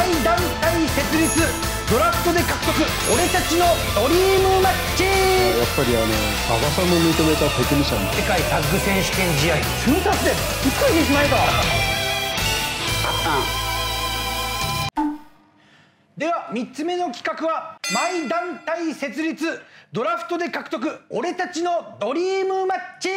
マイ団体設立ドラフトで獲得俺たちのドリームマッチやっぱりあの馬場さんも認めたテクニシャン。世界タッグ選手権試合。瞬殺で美しいしまいとでは3つ目の企画はマイ団体設立ドラフトで獲得俺たちのドリームマッチ。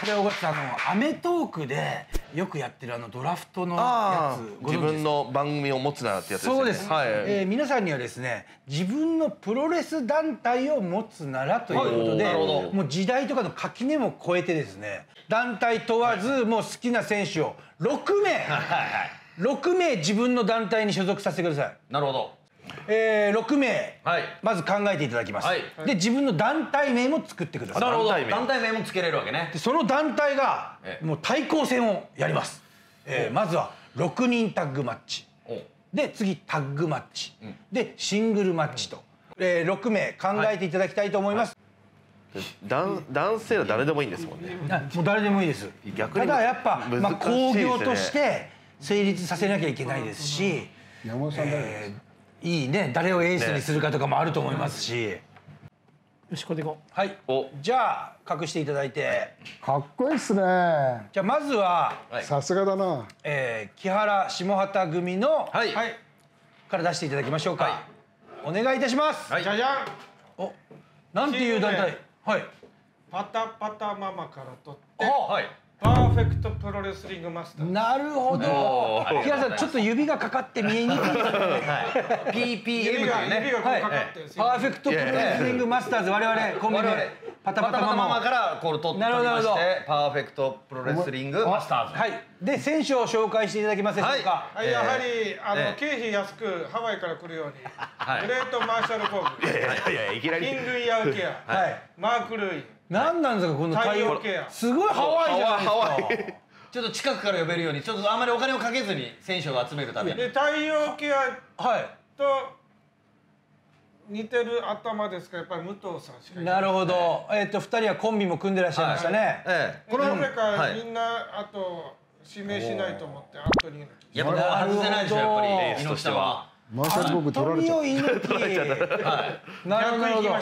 これ尾形さんあの『アメトーーク』でよくやってるあのドラフトのやあつあ自分の番組を持つなってやつですよね。そうです、はい、えー皆さんにはですね自分のプロレス団体を持つならということで、はいもう時代とかの垣根も超えてですね団体問わずもう好きな選手を6名6名自分の団体に所属させてください、なるほどえー、6名、はい。まず考えていただきます、はい。で自分の団体名も作ってください。なるほど。団団体名もつけれるわけね。でその団体がええ。もう対抗戦をやります、えーまずは6人タッグマッチ。おで次タッグマッチ、でシングルマッチと、えー6名考えていただきたいと思います、男男性は誰でもいいんですもんね。あもう誰でもいいです。逆にただやっぱ、まあ、難しいですよね。工業として成立させなきゃいけないですし、山本さん誰ですえーいいね誰をエースにするかとかもあると思いますし、よしこれでいこはい。お。じゃあ隠していただいて。かっこいいっすね。じゃあまずは、はい。さすがだな。えー木原下畑組の、はい。から出していただきましょうか、お願いいたします、はい。じゃじゃん。おなんていう団体？はい。パタパタママから取って。はいパーフェクトプロレスリングマスター。なるほど。木原さんちょっと指がかかって見えにくい。ですね PPM と指いうが指ねがかかってパーフェクトプロレスリングマスターズ。我々コンビ我々名パタパタパタパタママからこれ取ってなるほど取りましてパーフェクトプロレスリングマスターズ。はい。で選手を紹介していただけますでしょうか、はい、やはりあの、ええ。経費安くハワイから来るように、はい。グレートマーシャルコーグいやいやいやいきなり。キングイヤーケア、はい。マーク・ルイ何なんですかこの太陽ケアすごいハワイじゃないですか。ハワイ。ちょっと近くから呼べるようにちょっとあまりお金をかけずに選手を集めるために。で太陽ケアはい。と似てる頭ですか？らやっぱり武藤さんしかいない。なるほど、えっ、と二人はコンビも組んでらっしゃいましたね、ええ。このなぜか、はいみんなあと指名しないと思ってアントニーのやっぱこれは外せないでしょやっぱり。なるほど。猪木さんはマーシャルボブ取られちゃ富っ尾猪木はい。なるほどなるほど武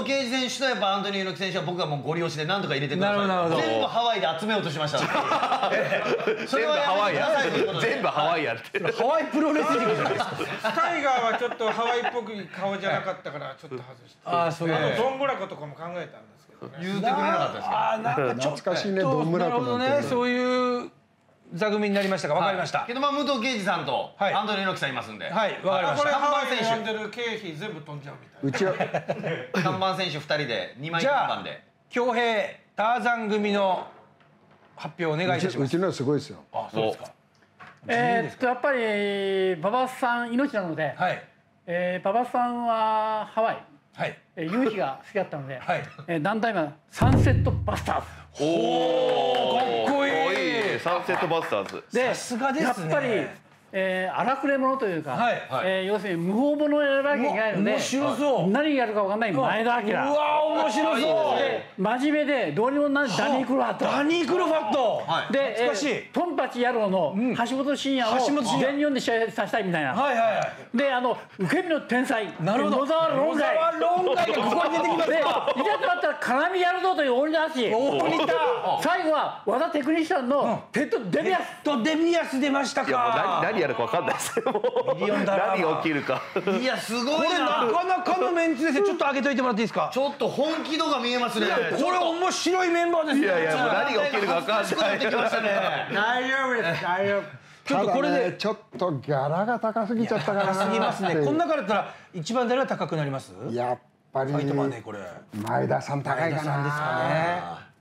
藤敬司選手とやっぱアントニー猪木選手は僕はもうご利用しで何とか入れてください。なるほど。全部ハワイで集めようとしましたそれはやめてくださいということで全部ハワイやってるハワイプロレスリングじゃないです。かタイガーはちょっとハワイっぽく顔じゃなかったからちょっと外して。ああそうあとどんぶらこと。かも考えたんですけどね言うてくれなかったですかあーなんかちょっと懐かしいねどんぶらこなるほどねそういう座組になりましたか？わかりました。けどまあ武藤敬司さんとはい。アントニー猪木さんいますんで。はいわかりまあこれしたハワイで呼んでる経費全部飛んじゃうみたいな。うちは看板選手2人で2枚じゃあ看板で。恭平ターザン組の発表お願いいたします。うちのはすごいですよ。あそうですか。えーっとやっぱり馬場さん命なので、はい。えー馬場さんはハワイ、はい。えー、夕日が好きだったので、はい。えー団体名はサンセットバスターズおおかっこいい。サンセットバスターズ。でさすがですね。やっぱり、えー、荒くれ者というか、はい。えー要するに無法者を選ばなきゃいけないので面白そう。何やるか分かんない前田明。うわ面白そう。で真面目でどうにもならダニー・クロファット。ダニー・クロファット。はい。で、懐かしい。えートンパチ野郎の橋本真也を橋本真也。全日本で試合させたいみたいな、はいはいはい。であの受け身の天才。なるほど。野沢論外。野沢論外がここに出てきますでいざかとなったら絡みやるぞという大仁田淳大仁田最後は和田テクニシャンのテッド・デビアス。とデビアス出ましたいやもう何か何やるか分かんないですミリオンダラー何が起きるか。いやすこごいれななかなかのメンツですよ。ちょっと上げといてもらっていいですか？ちょっと本気度が見えますね。これ面白いメンバーですね。いやいやもう何が起きるか分かんなってきまないしたね。大丈夫です大丈夫。ちょっとこれでねちょっとギャラが高すぎちゃったかな。高すぎますね。この中だったら一番誰が高くなります？やっぱりファイトマネーこれ。前田さん高いか前田さんですなかね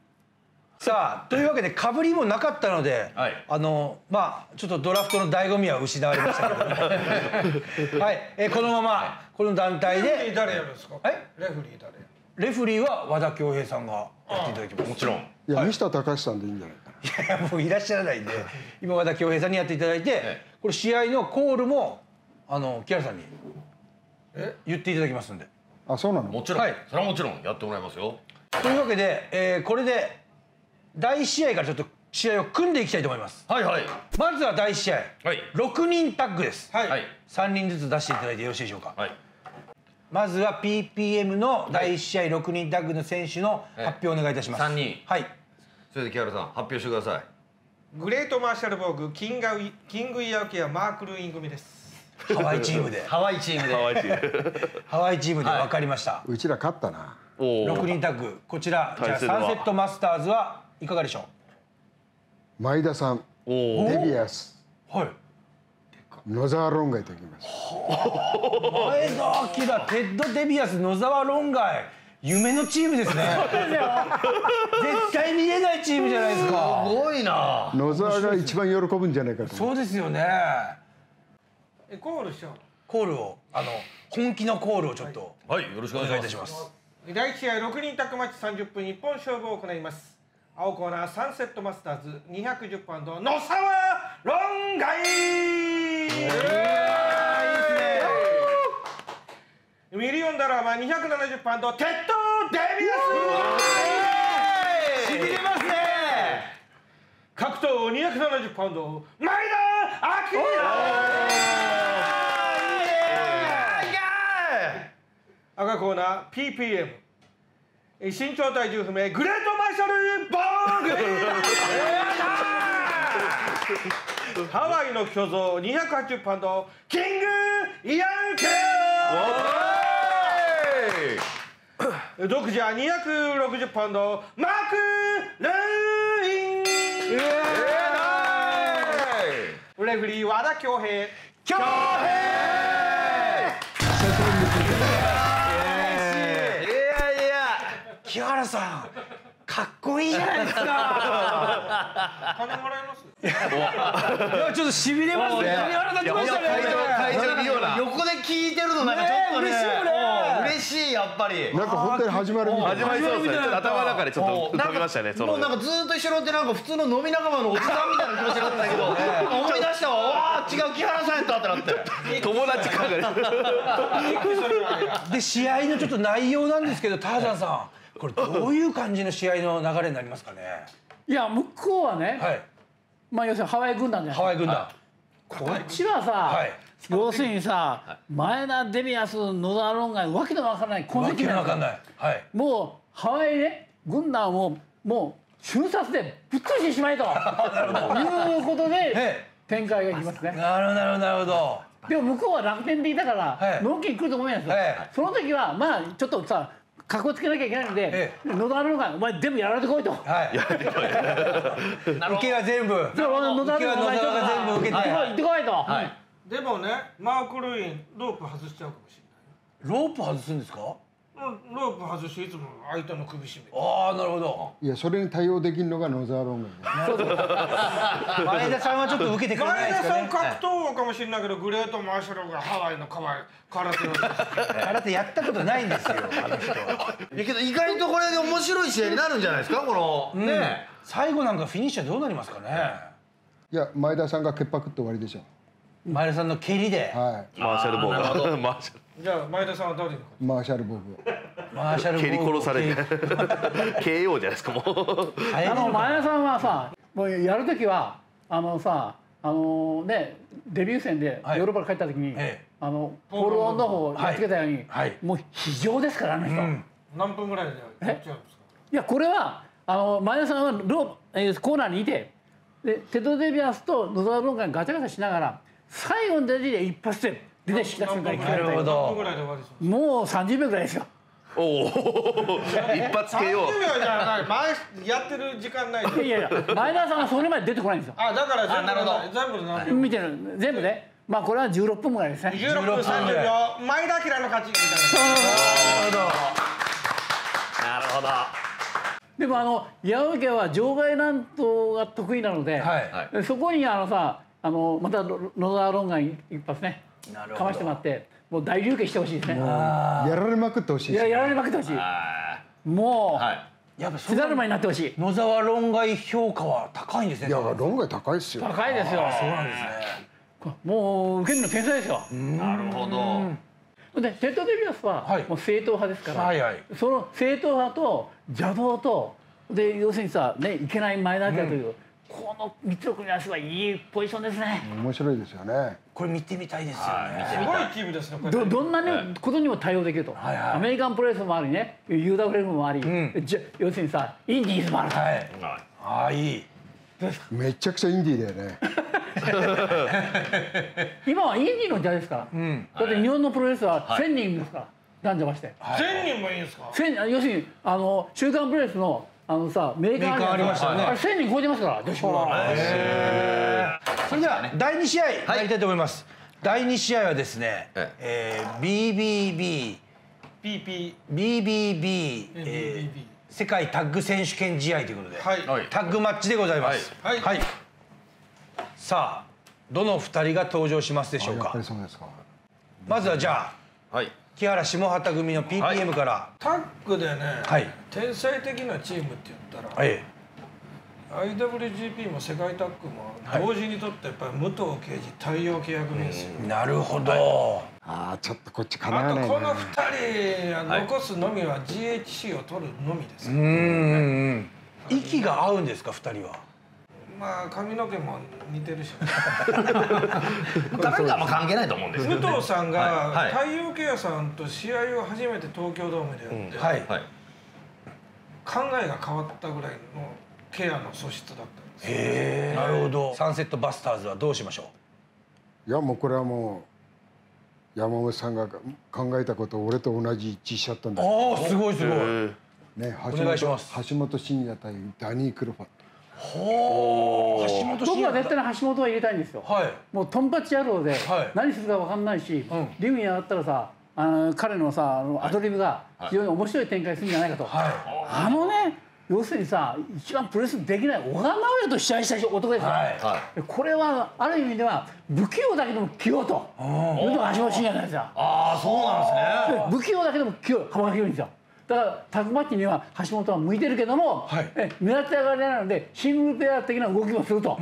さあというわけでかぶりもなかったので、はい。あのまあちょっとドラフトの醍醐味は失われましたけど はい、えーこのままこの団体レフリーで誰やるんですか？はいレフリー誰レフリーは和田恭平さんがやっていただきます。もちろん。んい。や西田隆さんでいいんじゃない？かないやもういらっしゃらないんで。今和田恭平さんにやっていただいてこれ試合のコールもあの木原さんに言っていただきますんで。あそうなの？もちろん、はい。それはもちろんやってもらいますよ。というわけで、えーこれで第1試合からちょっと試合を組んでいきたいと思います。はいはい。まずは第1試合、はい。6人タッグです、はい、はい3人ずつ出していただいてよろしいでしょうか、はい。まずは PPM の第1試合6人タッグの選手の発表をお願いいたします、はい三人。はい。それで木原さん発表してください。グレートマーシャルボーグキングがキング・イヤウケアマーク・ルーイン組です。ハワイチームで。ハワイチームで。ハワイチーム ハワイチームで分かりました、うちら勝ったな。おお6人タッグ。こちらじゃあ対戦は。サンセットマスターズはいかがでしょ前田さんデビアス。うはい。 NOSAWA論外ときます。前田日明テッド・デビアス NOSAWA論外。夢のチームですね。絶対見れないチームじゃないですか。すごいな。野沢が一番喜ぶんじゃないかとそうですよね。えコールしよコールをあの本気のコールをちょっとはい。よろしくおお願いいたします。第1試合6人タッグマッチ30分一本勝負を行います青コーナーサンセットマスターズ210パウンド野沢論外ミリオンダラーは270パウンドテッド・デビアス。しびれますね。格闘270パウンド前田日明赤コーナー PPM え身長体重不明グレートマーシャルボーグ ハワイの巨像280パウンドキングイヤンケー。独自は260パウンドマーク・ルーインレフリー和田恭平。恭木原さんかっこいいじゃないですか。金もらえます？いやちょっとしびれますね。会場見ような横で聞いてるのなんかちょっとねね嬉しいよね。うん嬉しいやっぱり。なんか本当に始まるみたい。始まりそうですね頭の中でちょっとなん飛びましたねその。もうなんかずーっと一緒におってなんか普通の飲み仲間のおじさんみたいな気持ちになってたけど。思い出したわわー違う木原さんやったってなって友達感がね。で試合のちょっと内容なんですけどターザンさんこれどういう感じの試合の流れになりますかね？いや向こうはね、はい。まあ要するにハワイ軍団じゃないハワイ軍団。こっちはさ、はい。要するにさ、前田デビアス野沢論外わけのわからない痕わ跡わかんないはい。もうハワイね軍団をもう瞬殺でぶっ潰してしまえと。いうことでえ展開がいきますね。なるほどなるほどなるほど。でも向こうは楽天でいたから、はい。のんきに来ると思うんですよ、はい。その時はまあちょっとさかっこつけなきゃいけないので、え野田論外お前全部やられてこいと。はい。受けは全部。受そう野田けは野沢が全部受けて。行ってこいと。はい。でもねマーク・ルーインロープ外しちゃうかもしロープ外すんですか？ロープ外していつも相手の首絞めて。ああなるほど。いやそれに対応できるのが野沢論外だ前田さんはちょっと受けてくれない前田さんですかね格闘王かもしれないけどグレートマーシャルがハワイのカワイ空手を。空手やったことないんですよ。あの人いやけど意外とこれで面白い試合になるんじゃないですかこの。ね最後なんかフィニッシュはどうなりますかね。いや前田さんが潔白って終わりでしょ前田さんの蹴りで。はマーシャルボーが マーシャじゃあ前田さんは誰にいマーシャルボブマーシャルル蹴り殺されて。て KO じゃないですかもう。あの前田さんはさもうやる時はあのさあのねデビュー戦でヨはい。ーロッパから帰った時に、ええ。あのポール・オンの方をやっつけたように、はい。はい。もう非常ですからあの人。うん。何分ぐらいでやっちゃうんですかいやこれはあの前田さんはロー、えーコーナーにいてでテド・デビアスと野沢論外がガチャガチャしながら最後の出で一発で出てきた瞬間に決めるもう30秒ぐらいですよ。おお。一発 KO 30秒じゃない前やってる時間ない。いやいや前田さんはそれまで出てこないんですよ。あだから全部なるほど。全部で何秒。見てる。全部で。まあこれは16分ぐらいですね。16分30秒。前田明の勝ちみたいな。なるほど。でもあの矢尾家は場外乱闘が得意なので、はい。でそこにあのさあのまた野野沢論外一発ねかましてもらってもう大流刑してほしいですね。やられまくってほしいですいややられまくってほしい。もう、はい。やっぱそ血だるまになってほしい。 NOSAWA論外評価は高いんですね。いや論外高いっすよ。高いですよ。そうなんですね。もう受けるの天才ですよ。なるほど。でテッド・デビアスははい。もう正統派ですから、はいはい。その正統派と邪道とで要するにさねいけない前田日明という、この3つの組み合わせはいいポジションですね。面白いですよね。これ見てみたいですよね。すごいチームですねこれ。どどんな、ねことにも対応できると、はいはい。アメリカンプロレスもありね UWF もあり、じゃ要するにさインディーズもある、はい。ああいい。めちゃくちゃインディーだよね。今はインディーの時代ですから、だって日本のプロレスは1000人ですから、男女まして、千人もいいんですか？1000要するにあの週刊プロレスのあのさメーカーメーカーありましたよね。あれ1000人超えてますから女子プロはそれでは第2試合やりたいと思います、第2試合はですね、ええ。ー BBB PP BBB、えー世界タッグ選手権試合ということで、タッグマッチでございます。はい。はい。さあどの二人が登場しますでしょうか？やっぱり。そうですか。まずはじゃあはい木原下畑組の PPM から、タッグでね、はい。天才的なチームって言ったら、え IWGP も世界タッグもはい。同時にとってやっぱり武藤敬司太陽契約組ですよ、えなるほど、ああちょっとこっちかなあ。とこの2人残すのみは GHC を取るのみです、うーん息が合うんですか二人は？まあ髪の毛も似てるし他なんかあんま関係ないと思うんです武藤さんが太陽ケアさんと試合を初めて東京ドームでやって、はい。はい考えが変わったぐらいのケアの素質だったんですよへえなるほど。サンセットバスターズはどうしましょいやもうこれはもう山本さんが考えたことを俺と同じ一致しちゃったんう。だ。ああすごいすごい。ね橋お願いします本橋本真也対ダニー・クロファット。僕は絶対に橋本を入れたいんですよ、はい。もうトンパチ野郎ではい。何するか分かんないし、うん。リングに上がったらさあの彼のさあのアドリブが非常に面白い展開するんじゃないかと、はあのね要するにさ一番プロレスできない小川直也と試合した男ですよ、はい。はでこれはある意味では不器用だけども器用と。いうのが橋本真也なんですよ。ああそうなんですね。で不器用だけども器用幅が広いんですよだからタッグマッチには橋本は向いてるけども、はい。え狙って上がりなのでシングルペア的な動きもすると、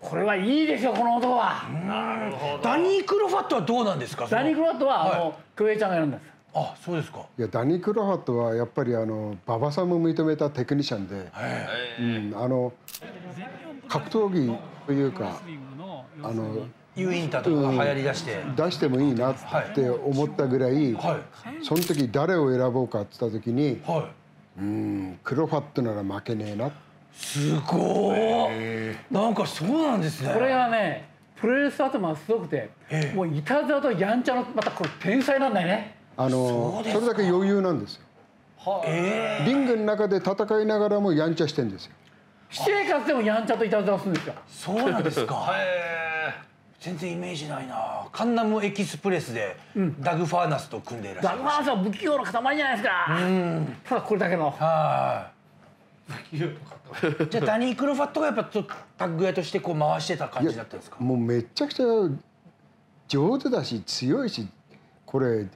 これはいいですよこの男は、い。ダニー・クロファットはどうなんですか。ダニー・クロワットは、はい。あの京平ちゃんがやるんです。あそうですか。いやダニー・クロファットはやっぱりあの馬場さんも認めたテクニシャンで、うん、あの格闘技というかあのユーインターとかが流行りだして。出してもいいなって思ったぐらい、はいその時誰を選ぼうかって言った時にはい。うんクロファットなら負けねえなすごい。なんかそうなんですね。これがねプロレス頭がすごくて、ええもういたずらとやんちゃのまたこれ天才なんだよねあのそれだけ余裕なんですよえリングの中で戦いながらもやんちゃしてんですよ私生活でもやんちゃといたずらするんですよー、そうなんですか。全然イメージないな。カンナムエキスプレスでダグファーナスと組んでいらっしゃダる。グマースは不器用の塊じゃないですかただこれだけのはい。じゃあダニー・クロファットがやっぱちょっとタッグ屋としてこう回してた感じだったんですか？もうめちゃくちゃ上手だし強いしこれ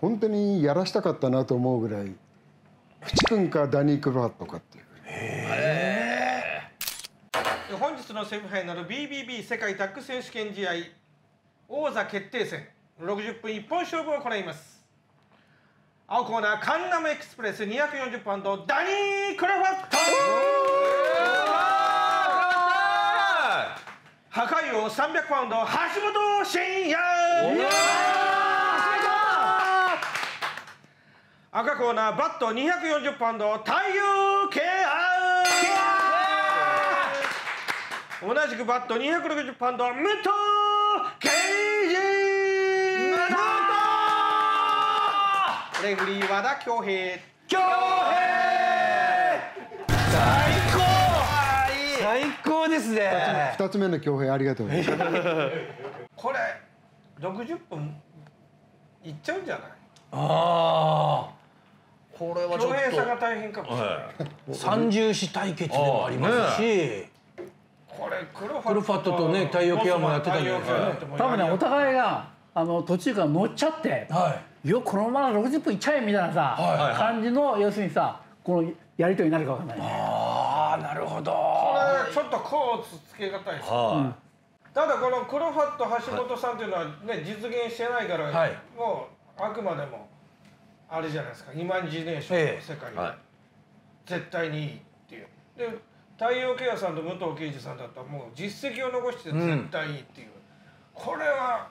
本当にやらしたかったなと思うぐらいプチ君かダニー・クロファットかっていう本日のセミファイナル BBB 世界タッグ選手権試合王座決定戦60分一本勝負を行います。青コーナーカンナムエクスプレス240パウンドダニー・クラファット。破壊王300パウンド橋本真也。赤コーナーバット240パウンド太陽ケア同じくバット260パウンド武藤敬司レフリー和田恭平恭平最高最高ですね。2つ目の強兵ありがとうございますこれ60分いっちゃうんじゃない？あこれはちょ恭平さんがっ大変かもしれない、あ三重視対決でもありますし、これクロクロファットとね太陽ケアもやってたんじゃないですか多分ねお互いがあの途中から乗っちゃってはい。よこのまま60分いっちゃえみたいなさ、はい感じの要するにさこのやり取りになるかわかんない。ねああなるほど。これちょっとコーツつけがたいですはただこのクロファット橋本さんっていうのはね実現してないから、はい。もうあくまでもあれじゃないですか。イマジネーションの世界絶対にいいっていう。で太陽ケアさんと武藤敬司さんだったらもう実績を残して絶対いいっていう、これは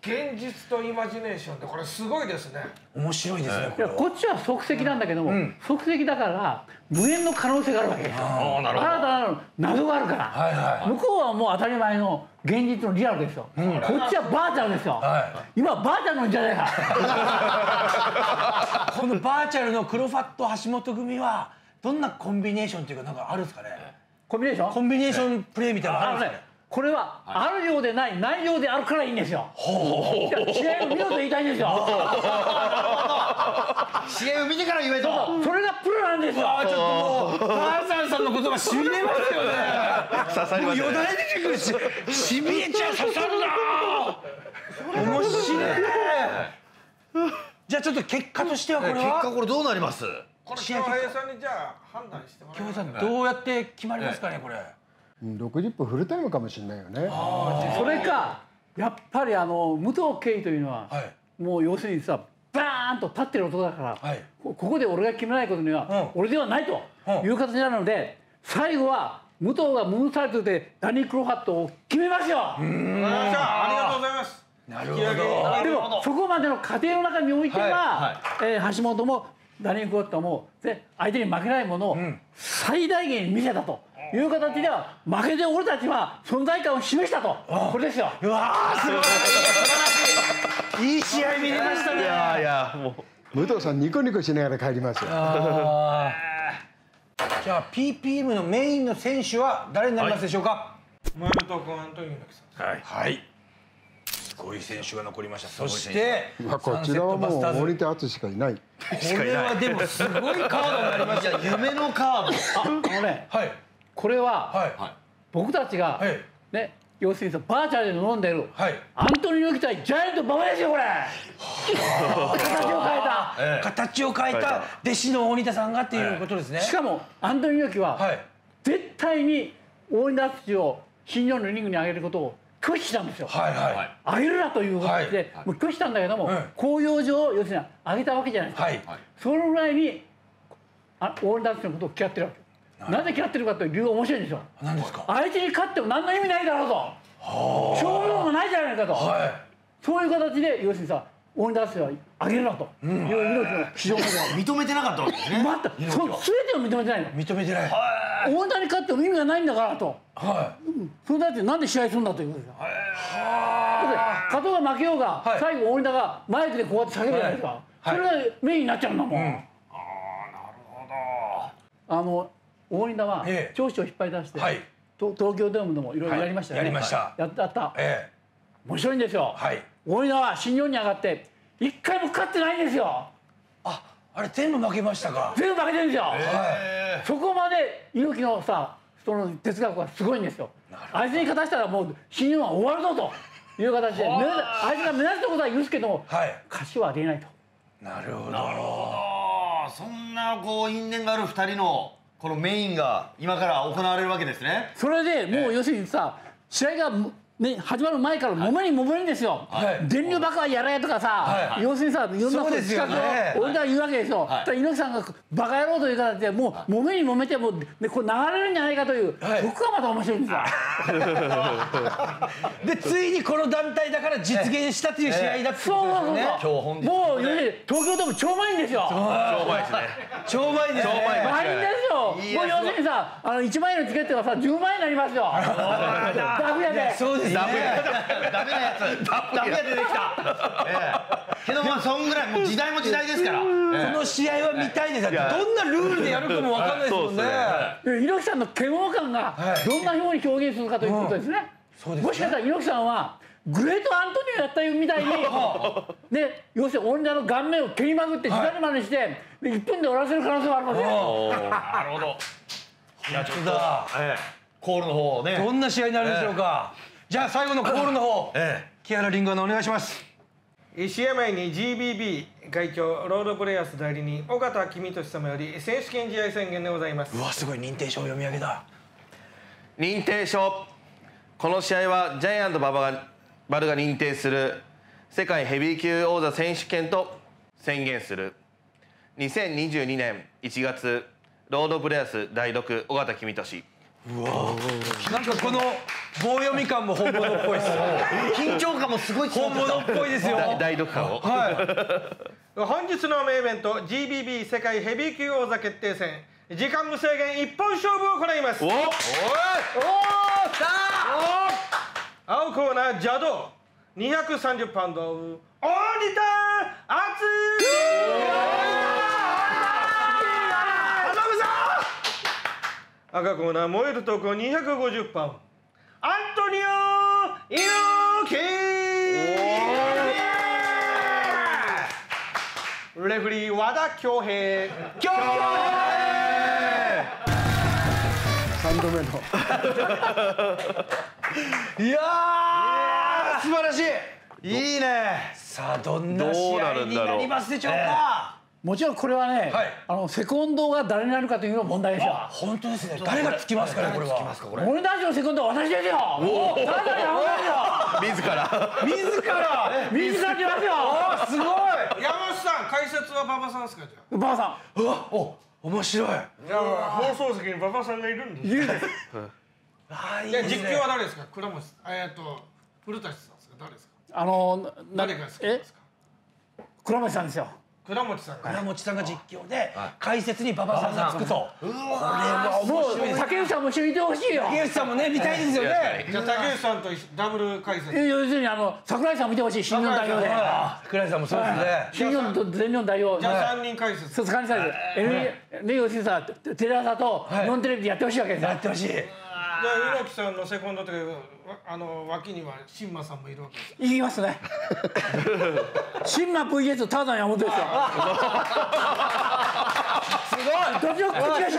現実とイマジネーションでこれすごいですね。面白いですね、いやこっちは即席なんだけども、即席だから無限の可能性があるわけ。ですよ新たな謎があるから、はいはい。向こうはもう当たり前の現実のリアルですよ、こっちはバーチャルですよ、は今バーチャルの時代だか。ら このバーチャルの黒ファット橋本組はどんなコンビネーションっていうかなんかあるんですかね？コンビネーション？コンビネーションプレーみたいなのあるんですかね？これはあるようでないないようであるからいいんですよ。試合を見ろと言いたいんですよ。試合を見てから言えと。それがプロなんですよ。あちょっともう。バーサンさんの言葉しびれますよね。刺さりましたねよだれ出てくるししびれちゃう刺さるな。面白いじゃあちょっと結果としてはこれ結果はこれどうなります？これ試合京平さんにじゃあ判断してもらいます京平さんどうやって決まりますかねこれうん60分フルタイムかもしれないよね。それかやっぱりあの武藤敬というのは、はい。もう要するにさバーンと立ってる男だから、はい。こここで俺が決めないことには、うん。俺ではないとうん。いう形なので最後は武藤がムーンサルトでダニー・クロファットを決めますよ。ありがとうございます。なるほど。でもそこまでの過程の中においては、えー橋本もダニー・クロファットもで相手に負けないものを最大限に見せたと。いう形では負けて俺たちは存在感を示したと。これですよ。うわーすごい。いい試合見れましたね。いやいやもう。武藤さんニコニコしながら帰りますよ。じゃあ PPM のメインの選手は誰になりますでしょうか？マルト君アントニオ猪木さんはい、すごい選手が残りました。そしてまあこちらはもう森田敦しかいない。これはでもすごいカードになりました 夢のカード。あのねはい。これははい。僕たちが、はい。ね要するにさバーチャルで飲んでる、はい。アントニオ猪木対ジャイアント馬場ですよこれ。形を変えた、形を変えた弟子の大仁田さんがっていうことですね。しかもアントニオ猪木は、はい。絶対に大仁田敦を新日本のリングに上げることを拒否したんですよ、はいはい上げるなという形で、もう拒否したんだけども、公用上要するに上げたわけじゃないですか、はいそのぐらいにあ大仁田敦のことを嫌ってるわけなぜ嫌ってるかという理由が面白いんですよ何ですか相手に勝っても何の意味ないだろうと勝負もないじゃないかと、はいそういう形で要するにさ大仁田敦は上げるなという猪木の非常に認めてなかったわけですねまたそ全てを認めてないの認めてない大仁田に勝っても意味がないんだからと。はそれだってなんで試合するんだということですよ。だって勝とうが負けようが、はい。最後大仁田がマイクでこうやって叫ぶじゃないですか、はい。それがメインになっちゃうんだもん、あの大仁田はええ。長所を引っ張り出して、はい。と東京ドームでもいろいろやりましたよね、はい。やりました。やったやった。いえ。面白いんですよ、えはい。大仁田は新日本に上がって一回も勝ってないんですよ。ああれ全部負けましたか？全部負けてるんですよ、はそこまで猪木のさその哲学はすごいんですよ。あいつに勝たしたらもう新日本は終わるぞという形であいつが目立ったことは許すけどもいはい。勝ちはありえないと。なるほど。ああそんなこう因縁がある二人のこのメインが今から行われるわけですね。それでもう要するにさ試合が、ね、始まる前から揉めに揉めるんですよ、はい。電流爆破やれとかさ、はい。要するにさいろんなそうですよね。企画を俺が言うわけですよ、だから猪木さんがバカ野郎という形でもう揉めに揉めてもう、ね、これ流れるんじゃないかという、はい。そこがまた面白いんですよ。でついにこの団体だから実現したという試合だってそうことそうですよね。そうもう要するに東京ドーム超満員ですよ。商売ですね。超満員ですね。満員ですよ。もう要するにさあの1万円のチケットがさ10万円になりますよ。楽屋で。そうですね。ダメなやつ。ダメが出てきた、ええ、けどまあそんぐらいもう時代も時代ですから、この試合は見たいですだってどんなルールでやるかもわかんないですもんね。猪木さんの嫌悪感がはい。どんな風に表現するかということですね。もしかしたら猪木さんはグレートアントニオやったみたいに、ね、要するに女の顔面を蹴りまくって時間までして、で1分で終わらせる可能性がありますよ。なるほど。やだええ。コールの方をね。どんな試合になるんでしょうかじゃあ最後のコールの方え木原リンゴアナお願いします。試合前に GBB 会長ロードプレイヤース代理人尾形公俊様より選手権試合宣言でございます。うわすごい認定証読み上げだ。認定証この試合はジャイアント馬場がバルが認定する世界ヘビー級王座選手権と宣言する。2022年1月ロードプレイヤース第6尾形公俊なんかこの棒読み感も本物っぽいです。よ緊張感もすごい本物っぽいですよ。大大読感をはい。本日のメインイベント GBB 世界ヘビー級王座決定戦。時間無制限一本勝負を行います。おお青コーナー邪道。230パウンド大仁田敦赤コーナー燃えるとこ250パントニオ猪木レフェリー和田恭平三度目の。いやー素晴らしい。いいね。さあどんな試合になりますでしょうか？もちろんこれはね、はい。あのセコンドが誰になるかというのが問題ですよ。本当ですね誰がつきますかねこれは。俺たちのセコンドは私ですよ。おお、ただよ。自ら。自ら。自ら来ますよ。すごい。山本さん解説は馬場さんですかじゃあ。ばあさうわお面白い。じゃあ放送席に馬場さんがいるんです。ん、言うです。あーいいいや実況は誰ですか？倉持さん。えっと古舘さんですか？誰ですか？あの、な誰が好きえで、すか？倉持さんですよ。倉持さんが倉持さんが実況で解説に馬場さんがつくと。これは面もう白い竹内さんも一緒にいてほしいよ。竹内さんもね見たいですよね。じゃあ竹内さんとダブル解説。え要するにあの桜井さんも見てほしい。新日本代表で。あ倉井さんもそうですね。新日本と全日本代表。じゃあ3人解説。そう使い。されて、N ね要するにさテレ朝と日本テレビでやってほしいわけですよ。やってほしいあ猪木さんのセコンドというわあの脇には新馬さんもいるわけですいきますね。新馬 VS ターザン山本ですよ。すごい。どっちも口がし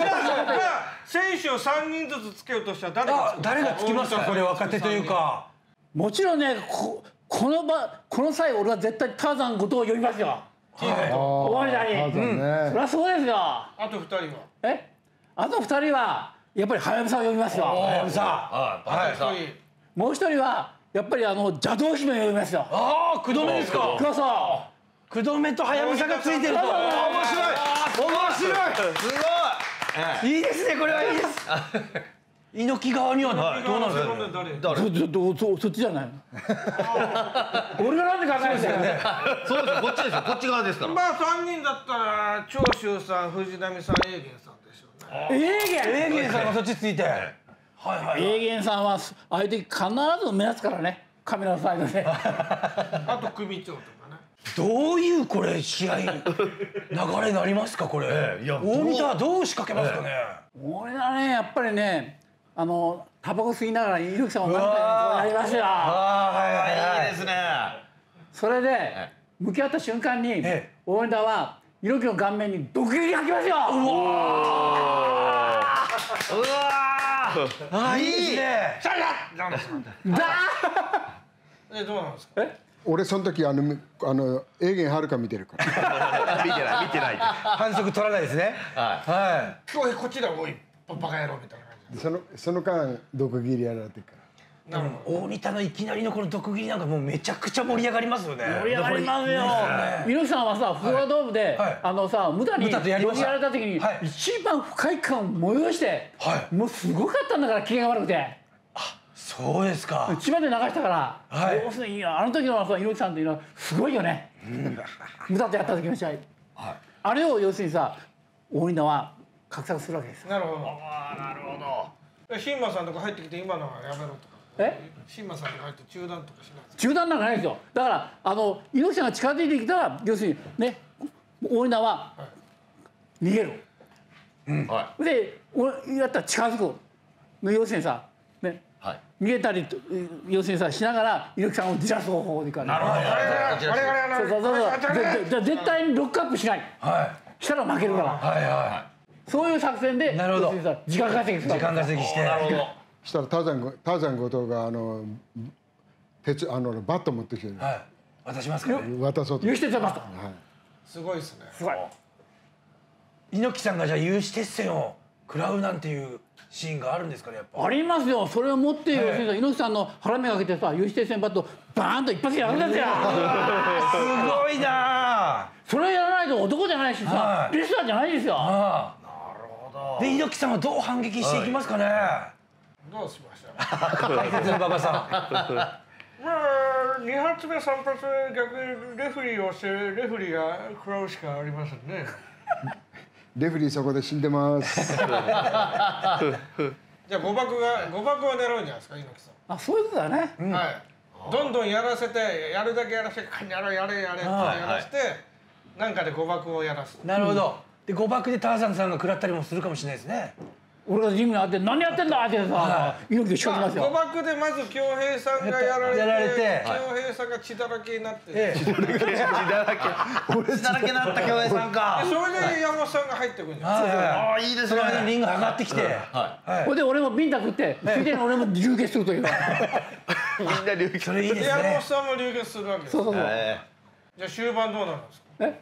選手を3人ずつつけようとしたら誰が誰がつきますか？これ若手というかもちろんねここの場この際俺は絶対ターザン後藤を呼びますよ。チームと終わりだに。あそりねゃそうですよ。あと2人は？え？あと二人はやっぱりはやぶさを呼びますよ。はやぶさあと1人もう一人はやっぱりあの邪道姫を呼びますよ。ああ九度目ですか。そうそう。九度目とはやぶさがついてると。面白い。面白い。すごい。い。いですねこれはいいです。猪木側にはなどうなんですか？誰？どそそっちじゃないの？俺がなんで考えるんだよね。そうですよ。こっちですよ。こっち側ですから。まあ3人だったら長州さん藤波さん永源さんでしょうね永源永源さんがそっちついて。はいはい永源さんは相手必ず目立つからね。カメラのサイドで。あと組長とかね。どういうこれ試合流れになりますかこれ？いや大仁田はどう仕掛けますかね？俺はねやっぱりねあのタバコ吸いながら猪木さんを何回もやりますよ。ああはいはいはい。いいですね。それで向き合った瞬間にえ。大仁田は猪木の顔面に毒斬り吐きますよ。うわああいいですねえどうなんですか。俺その時あのあの永源はるか見てるから。見てない見てない。反則取らないですね。は今日こっちだおいバカ野郎みたいな感じそのその間毒斬りやられてるから大仁田のいきなりのこの毒斬りなんかもうめちゃくちゃ盛り上がりますよね。盛り上がりますよ。猪木さんはさフォアドームで、はい。あのさ無駄に毒やられた時に、はい。一番不快感を催して、はい。もうすごかったんだから機嫌が悪くて。そうですか。千葉で流したから、はい。要するにあの時のさ猪木さんっていうのはすごいよね、無駄とやった時の試合、あれを要するにさ大仁田は画策するわけですよ。なるほど。なるほど。新馬さんとか入ってきて今のはやめろと。かえ？新馬さんとか入って中断とかしない中断なんかないですよ。だからあの猪木さんが近づいてきたら要するにね大仁田は逃げる、はで俺やったら近づく。要するにさねはい。逃げたりと要するにさしながら猪木さんをじらす方法でいくからね我々我々そうそうそう絶対にロックアップしないはしたら負けるからいはいはそういう作戦でなるほど要するにさ時間稼ぎするい時間稼ぎしてなるほどそしたらターザンごターザン後藤があの鉄あのバット持ってきてはい。渡しますか渡そうと。許してたますすごいですね。すごい。猪木さんがじゃあ有刺鉄線を食らうなんていうシーンがあるんですかねやっぱ。ありますよ。それを持って要する猪木さんの腹目がけてさ有刺鉄線バットバーンと一発でやるんですよすごいなあ。それやらないと男じゃないしさはい。レスラーじゃないですよ。ああなるほど。で猪木さんはどう反撃していきますかねどうしました？解説の馬場さんまあ2発目3発目逆にレフェリーをしてレフェリーが食らうしかありませんね。レフェリーそこで死んでます。じゃあ誤爆が誤爆を狙うんじゃないですか猪木さあそういうことだね。ん、はい。どんどんやらせてやるだけやらせてやれやれやれってやらせて、なんかで誤爆をやらす。なるほど。で誤爆でターザンさんが食らったりもするかもしれないですね俺がジムにあって何やってんだってさ猪木で仕掛けます誤よ爆でまず恭平さんがやられてやられて恭平さんが血だらけになって、ええ。血だらけ。血だらけになった京平さんか。でそれで山本さんが入ってくるんじゃなああいいですね。リング上がってきて。はい。ほいで俺もビンタ食ってついでに俺も流血するという。みんな流それいいですで山本ねさんも流血するわけです。そうそうそう。え。じゃあ終盤どうなるんですか？え？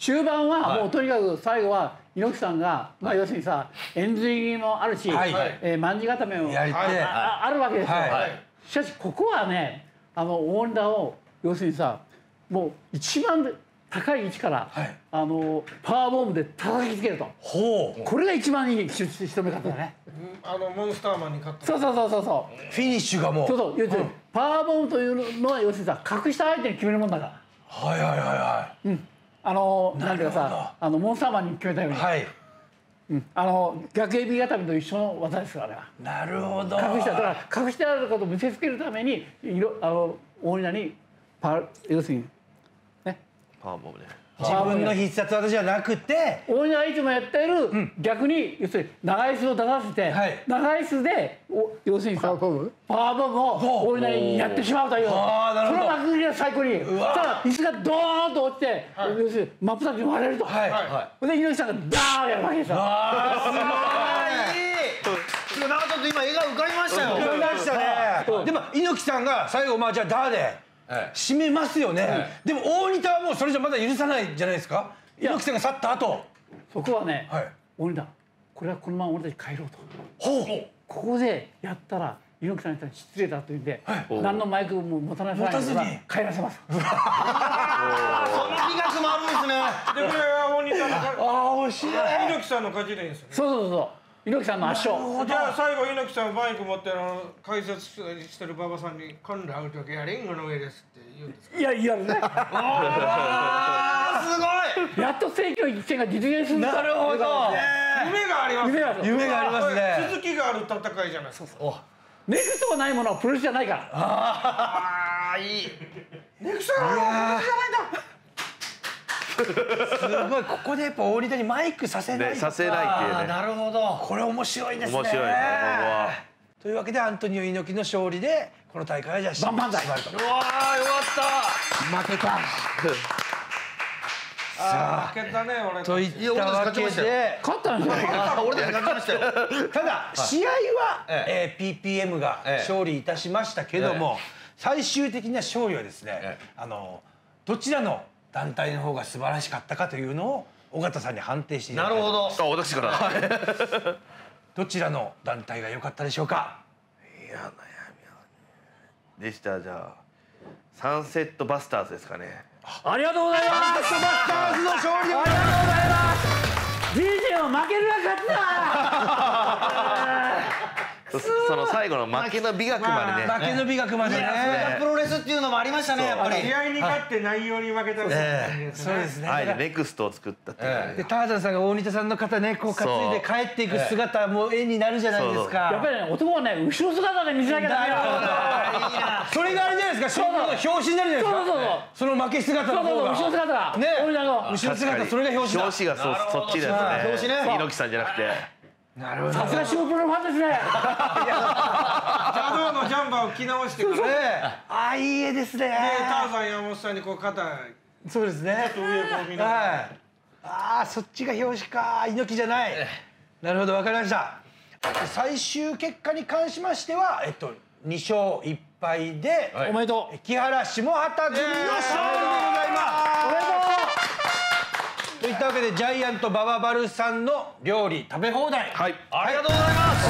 終盤はもうとにかく最後は猪木さんが、まあ、要するにさ円髄もあるし、はい。えー、卍固めもああるわけですよ、はい。しかしここはねあの大仁田を要するにさもう一番高い位置から、はい。あのパワーボムで叩きつけると。ほう。これが一番いいし仕留め方だね。あのモンスターマンに勝ったそうそうそうそうそう。フィニッシュがもう。そうそう要するにパワーボムというのは要するにさ隠した相手に決めるもんだから。はいはいはいはあのなんていうかさあのモンスターマンに決めたように、い。はいあの逆エビ固めと一緒の技ですから。なるほど。隠しただから隠してあることを見せつけるために色あの大仁田にパ要するにね。パワーボムね自分の必殺技じゃなくて大仁田がいつもやっている、逆に要するに長椅子を出させて、はい。長椅子でお要するにさパワーボム？パワーボムを大仁田にやってしまうというあーなるほど。その幕切りが最高にそしたら椅子がドーンと落ちて、要するに真っ二つに割れると、はい。はい。で猪木さんがダーンやるわけですよ。あい。い。今絵が浮かびましたよ。思いましたね。でも猪木さんが最後まあじゃあダーで締めますよね。でも大仁田はもうそれじゃまだ許さないじゃないですか。猪木さんが去った後。そこはね、はい。大仁田これはこのまま俺たち帰ろうと。ほう。ここでやったら猪木さんに対して失礼だというんで、何のマイクも持たない持たずに。帰らせます。あ その美学もあるんですね。でこれは大仁田の勝ああ惜しい。猪木さんの勝ちでいいんですよね。そうそうそう。猪木さんの圧勝。じゃあ最後猪木さんバイク持ってあの解説してる馬場さんに「今度会う時はリングの上です」って言うんですか？いやいやね。あーすごい。やっと世紀の一戦が実現する。なるほど。夢があります夢がある。夢がありますね。続きがある戦いじゃないですか。ネクストがないものはプロレスじゃないから。あーいい。ネクさんはすごいここでやっぱ大仁田にマイクさせないねさせないっていうね。なるほど。これ面白いですね。面白いねここは。というわけでアントニオ猪木の勝利でこの大会はじゃあ万々歳うわーよかっ負けた。あー負けたね俺といったわけで勝ったんで。すよ。たあ俺たち勝ちましたよ。ただ試合は、ええ。ー PPM がええ。勝利いたしましたけども、最終的な勝利はですね、え。あのどちらの団体の方が素晴らしかったかというのを尾形さんに判定していただい。てなるほど。あ私から。どちらの団体が良かったでしょうか？いや悩みはでしたらじゃあサンセットバスターズですかね。ありがとうございます。スターズの勝利でござい人生は負けるが勝ちだ。そその最後の負けの美学までね、負けの美学までね。プロレスっていうのもありましたねやっぱり。試合に勝って内容に負けたね。そうですね、はいネクストを作ったっていう。ね、でターザンさんが大仁田さんの肩ねこう担いで帰っていく姿も絵になるじゃないですか。やっぱりね男はね後ろ姿で見せなきゃダメだよ。それがあれじゃないですか。勝負の表紙になるじゃないですか。そうそうそう。その負け姿そうそうそうの方が後ろ姿が。ね。俺らの後ろ姿それが表紙だ。表紙がそそっちですね。表紙ね。猪木さんじゃなくてなるほど。さすがシュープロのファンですね。邪道のジャンバーを着直してからでああいい絵ですね。ターザン山本さんにこう肩そうですね。上をこう見ながらはい。ああそっちが表紙か。猪木じゃない。なるほどわかりました。最終結果に関しましてはえっと2勝1敗で、おめでとう。木原下畑組の勝利でございますといったわけでジャイアント馬場バルさんの料理食べ放題。はい。ありがとうございます。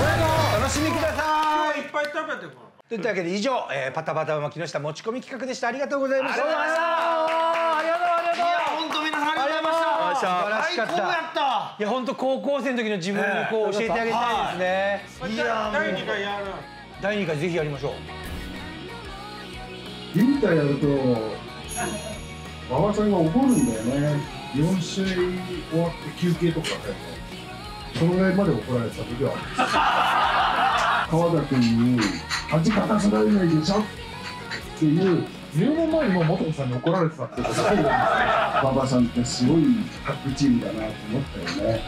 お楽しみください。いっぱい食べてこといったわけで以上、えー、パタパタ馬木下持ち込み企画でした。ありがとうございましたう。ありがとうありがとう。いや本当皆さんありがとうございました。素晴らしかった。最高やった。いや本当高校生の時の自分にこう教えてあげたいですね、いや第2回やる第2回ぜひやりましょうビンタやると馬場さんが怒るんだよね4試合終わって休憩とかねそのぐらいまで怒られてた時はある川田君に恥かかせられないでしょっていう10年前にも元子さんに怒られてたってことが 馬場さんってすごい各チームだなと思ったよね。